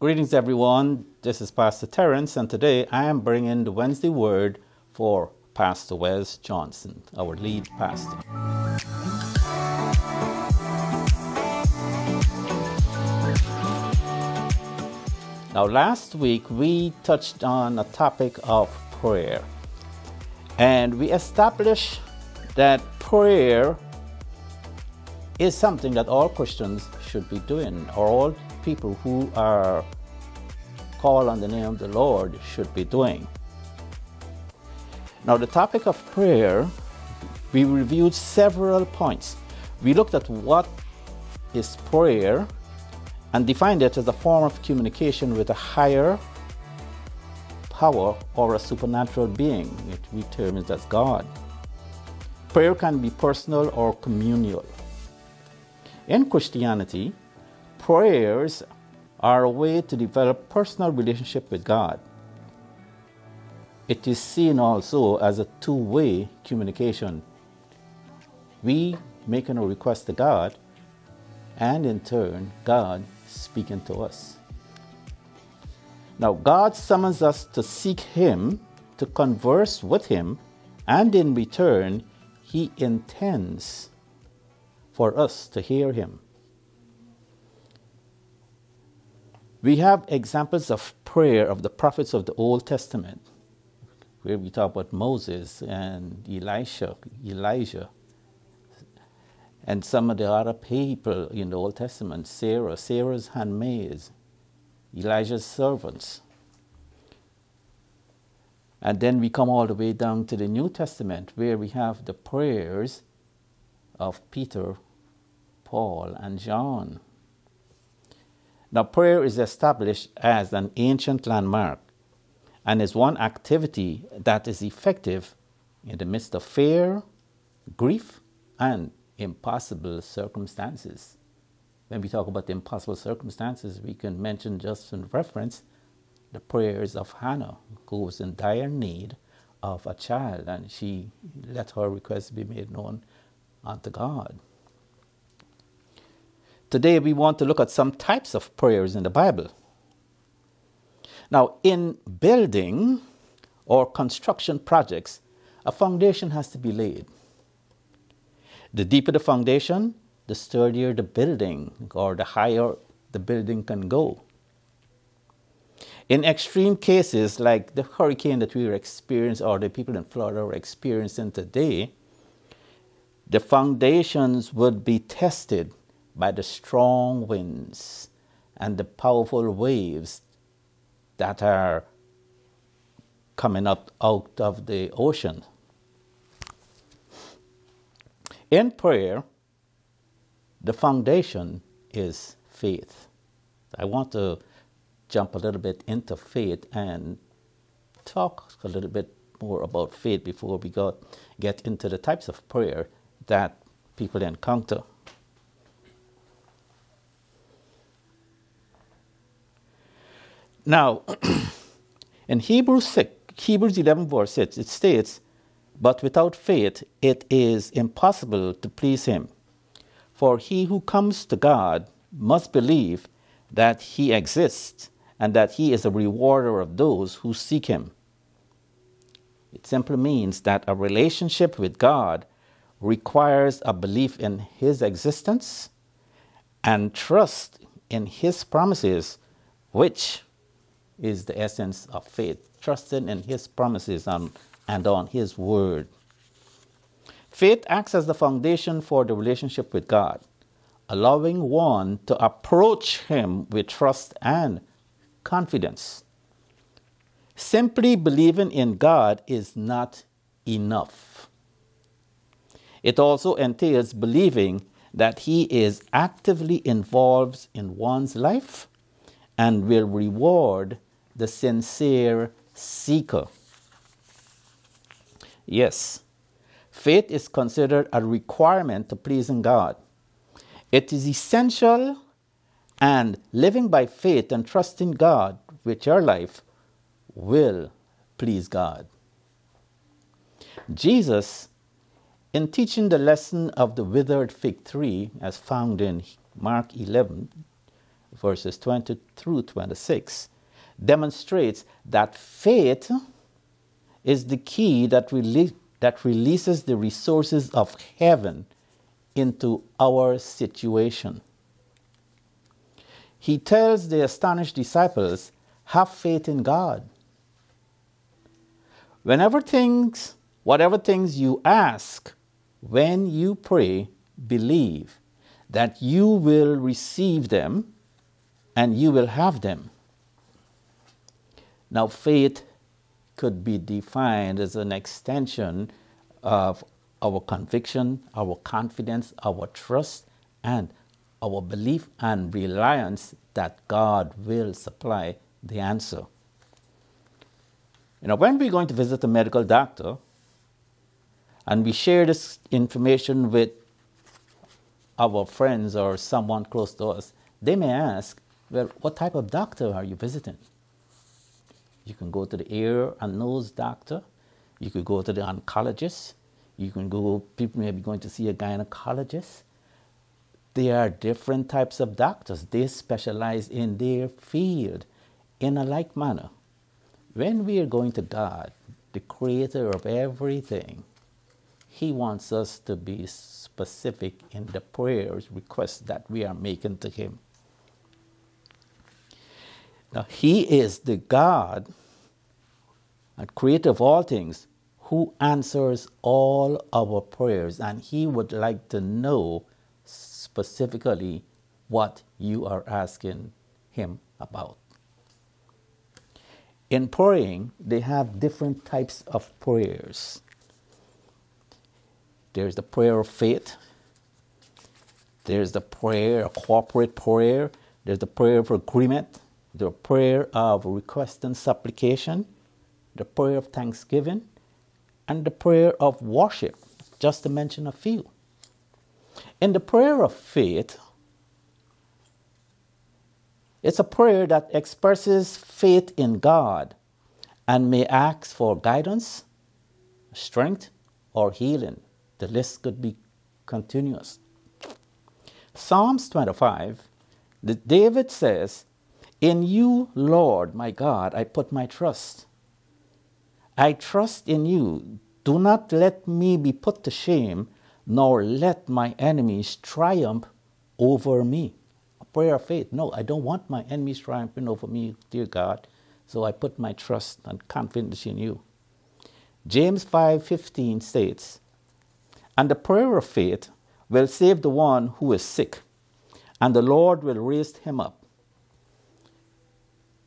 Greetings, everyone. This is Pastor Terrence, and today I am bringing the Wednesday word for Pastor Wes Johnson, our lead pastor. Now, last week we touched on a topic of prayer, and we established that prayer is something that all Christians should be doing, or all people who are called on the name of the Lord should be doing. Now, the topic of prayer, we reviewed several points. We looked at what is prayer and defined it as a form of communication with a higher power or a supernatural being, which we term it as God. Prayer can be personal or communal. In Christianity, prayers are a way to develop personal relationship with God. It is seen also as a two-way communication. We making a request to God, and in turn, God speaking to us. Now, God summons us to seek Him, to converse with Him, and in return, He intends for us to hear him. We have examples of prayer of the prophets of the Old Testament, where we talk about Moses and Elisha, Elijah, and some of the other people in the Old Testament, Sarah, Sarah's handmaids, Elijah's servants. And then we come all the way down to the New Testament, where we have the prayers of Peter Paul, and John. Now, prayer is established as an ancient landmark and is one activity that is effective in the midst of fear, grief, and impossible circumstances. When we talk about the impossible circumstances, we can mention just in reference the prayers of Hannah, who was in dire need of a child, and she let her request be made known unto God. Today, we want to look at some types of prayers in the Bible. Now, in building or construction projects, a foundation has to be laid. The deeper the foundation, the sturdier the building, or the higher the building can go. In extreme cases like the hurricane that we are experiencing, or the people in Florida are experiencing today, the foundations would be tested by the strong winds and the powerful waves that are coming up out of the ocean. In prayer, the foundation is faith. I want to jump a little bit into faith and talk a little bit more about faith before we get into the types of prayer that people encounter. Now, in Hebrews 6, Hebrews 11, verse 6, it states, But without faith it is impossible to please him. For he who comes to God must believe that he exists and that he is a rewarder of those who seek him. It simply means that a relationship with God requires a belief in his existence and trust in his promises, which is the essence of faith, trusting in His promises and, and on His word. Faith acts as the foundation for the relationship with God, allowing one to approach Him with trust and confidence. Simply believing in God is not enough. It also entails believing that He is actively involved in one's life and will reward the sincere seeker. Yes, faith is considered a requirement to pleasing God. It is essential, and living by faith and trusting God with your life will please God. Jesus, in teaching the lesson of the withered fig tree, as found in Mark 11, verses 20 through 26, demonstrates that faith is the key that, rele- that releases the resources of heaven into our situation. He tells the astonished disciples, Have faith in God. Whenever things, whatever things you ask, when you pray, believe that you will receive them and you will have them. Now, faith could be defined as an extension of our conviction, our confidence, our trust, and our belief and reliance that God will supply the answer. You know, when we're going to visit a medical doctor and we share this information with our friends or someone close to us, they may ask, Well, what type of doctor are you visiting? You can go to the ear and nose doctor, you could go to the oncologist, you can go, people may be going to see a gynecologist. There are different types of doctors. They specialize in their field in a like manner. When we are going to God, the creator of everything, He wants us to be specific in the prayers, requests that we are making to Him. Now, He is the God and creator of all things who answers all our prayers, and He would like to know specifically what you are asking Him about. In praying, they have different types of prayers. There's the prayer of faith. There's the prayer, a corporate prayer. There's the prayer of agreement. The prayer of request and supplication. The prayer of thanksgiving and the prayer of worship, just to mention a few. In the prayer of faith, it's a prayer that expresses faith in God and may ask for guidance, strength, or healing. The list could be continuous. Psalms 25, David says, In you, Lord my God, I put my trust. I trust in you. Do not let me be put to shame, nor let my enemies triumph over me. A prayer of faith. No, I don't want my enemies triumphing over me, dear God. So I put my trust and confidence in you. James 5:15 states, "And the prayer of faith will save the one who is sick, and the Lord will raise him up."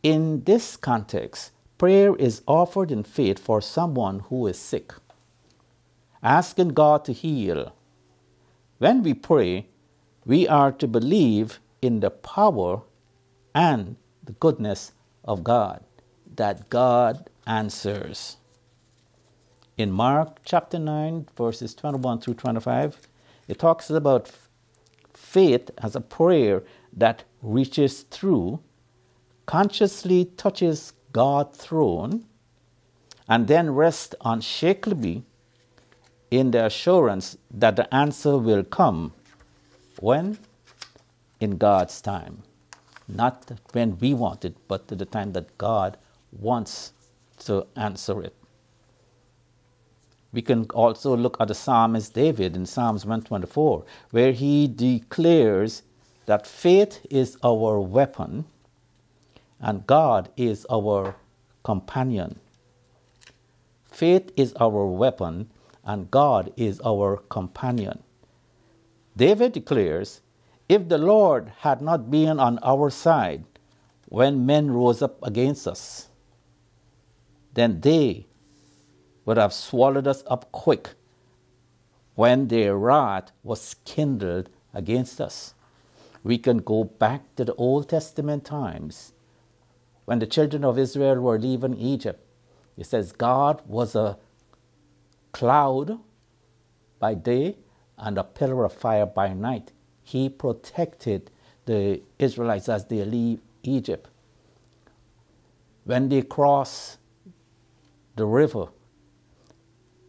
In this context, prayer is offered in faith for someone who is sick, asking God to heal. When we pray, we are to believe in the power and the goodness of God, that God answers. In Mark chapter 9, verses 21 through 25, it talks about faith as a prayer that reaches through, consciously touches God's throne and then rest unshakably in the assurance that the answer will come when? In God's time. Not when we want it, but at the time that God wants to answer it. We can also look at the psalmist David in Psalms 124, where he declares that faith is our weapon and God is our companion. Faith is our weapon, and God is our companion. David declares, If the Lord had not been on our side when men rose up against us, then they would have swallowed us up quick when their wrath was kindled against us. We can go back to the Old Testament times when the children of Israel were leaving Egypt, it says God was a cloud by day and a pillar of fire by night. He protected the Israelites as they leave Egypt. When they cross the river,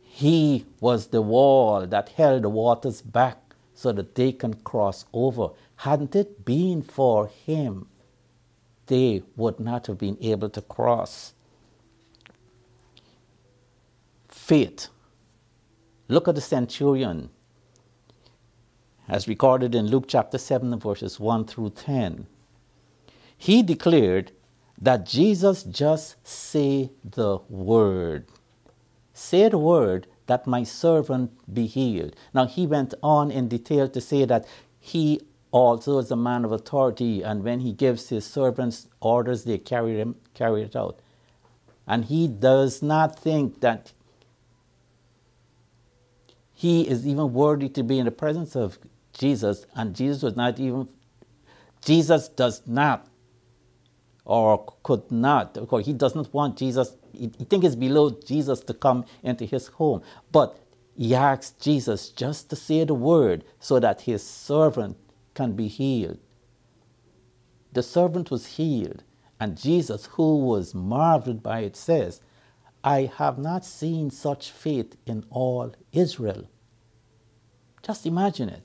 he was the wall that held the waters back so that they can cross over. Hadn't it been for him, they would not have been able to cross. Faith. Look at the centurion, as recorded in Luke chapter 7, verses 1 through 10. He declared that Jesus just say the word. Say the word that my servant be healed. Now he went on in detail to say that he also is a man of authority, and when he gives his servants orders, they carry them carry it out. And he does not think that he is even worthy to be in the presence of Jesus, and Jesus was not even Jesus does not or could not, because he does not want Jesus, he, he thinks it's below Jesus to come into his home. But he asks Jesus just to say the word so that his servant can be healed. The servant was healed, and Jesus, who was marveled by it, says, I have not seen such faith in all Israel. Just imagine it.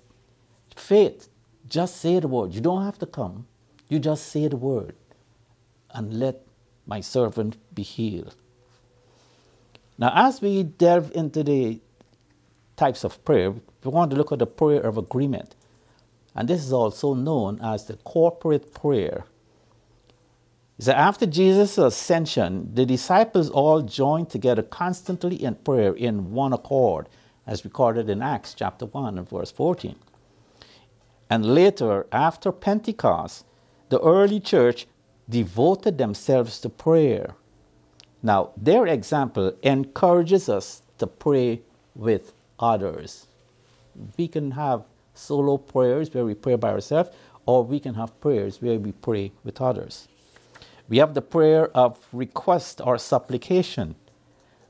Faith, just say the word. You don't have to come, you just say the word and let my servant be healed. Now, as we delve into the types of prayer, we want to look at the prayer of agreement. And this is also known as the corporate prayer. So after Jesus' ascension, the disciples all joined together constantly in prayer in one accord, as recorded in Acts chapter 1 and verse 14. And later, after Pentecost, the early church devoted themselves to prayer. Now, their example encourages us to pray with others. We can have solo prayers where we pray by ourselves, or we can have prayers where we pray with others. We have the prayer of request or supplication.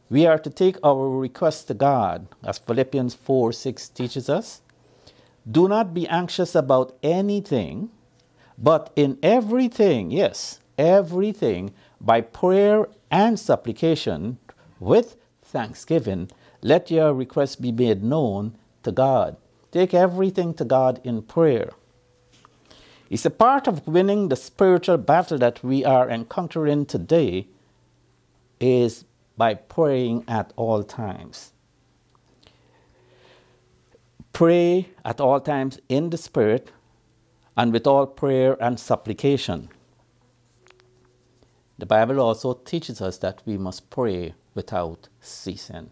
We are to take our request to God, as Philippians 4 6 teaches us. Do not be anxious about anything, but in everything, yes, everything, by prayer and supplication with thanksgiving, let your requests be made known to God. Take everything to God in prayer. It's a part of winning the spiritual battle that we are encountering today is by praying at all times. Pray at all times in the Spirit and with all prayer and supplication. The Bible also teaches us that we must pray without ceasing.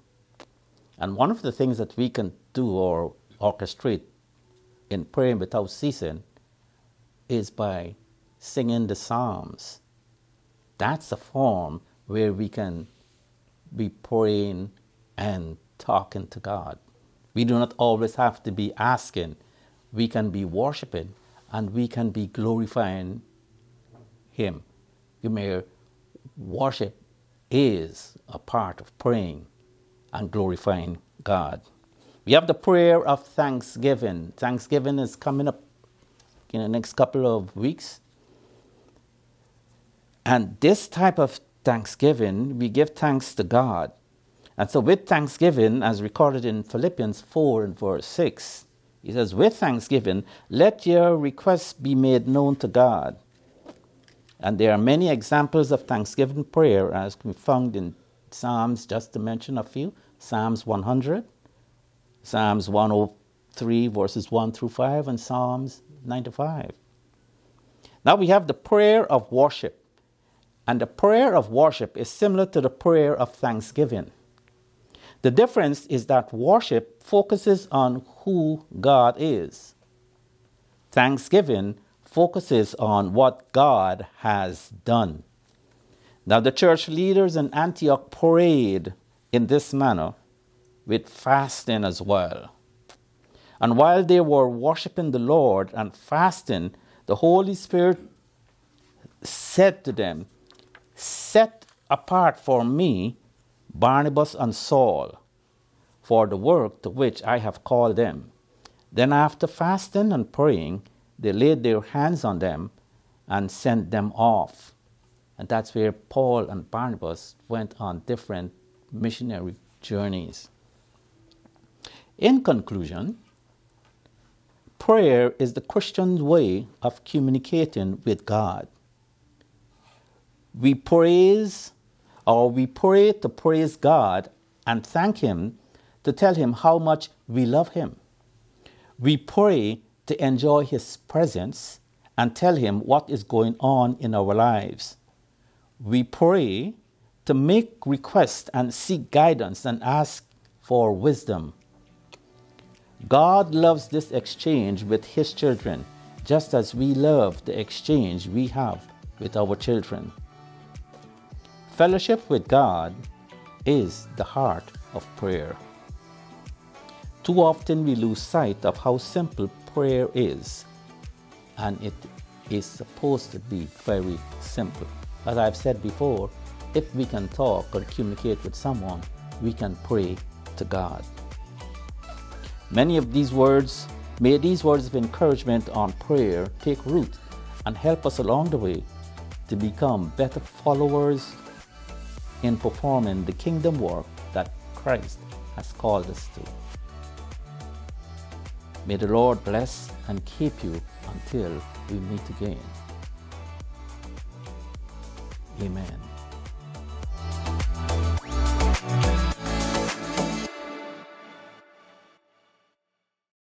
And one of the things that we can do or orchestrate in praying without ceasing is by singing the Psalms. That's a form where we can be praying and talking to God. We do not always have to be asking, we can be worshiping and we can be glorifying Him. You may worship is a part of praying and glorifying God. We have the prayer of thanksgiving. Thanksgiving is coming up in the next couple of weeks. And this type of thanksgiving, we give thanks to God. And so, with thanksgiving, as recorded in Philippians 4 and verse 6, he says, with thanksgiving, let your requests be made known to God. And there are many examples of thanksgiving prayer as we found in Psalms, just to mention a few Psalms 100, Psalms 103, verses 1 through 5, and Psalms 95. Now we have the prayer of worship. And the prayer of worship is similar to the prayer of thanksgiving. The difference is that worship focuses on who God is. Thanksgiving focuses on what God has done. Now, the church leaders in Antioch prayed in this manner with fasting as well. And while they were worshiping the Lord and fasting, the Holy Spirit said to them, Set apart for me Barnabas and Saul, for the work to which I have called them. Then, after fasting and praying, they laid their hands on them and sent them off. And that's where Paul and Barnabas went on different missionary journeys. In conclusion, prayer is the Christian way of communicating with God. We praise or we pray to praise God and thank Him to tell Him how much we love Him. We pray to enjoy His presence and tell Him what is going on in our lives. We pray to make requests and seek guidance and ask for wisdom. God loves this exchange with His children, just as we love the exchange we have with our children. Fellowship with God is the heart of prayer. Too often we lose sight of how simple prayer is, and it is supposed to be very simple. As I've said before, if we can talk or communicate with someone, we can pray to God. Many of these words, may these words of encouragement on prayer take root and help us along the way to become better followers in performing the kingdom work that Christ has called us to. May the Lord bless and keep you until we meet again. Amen.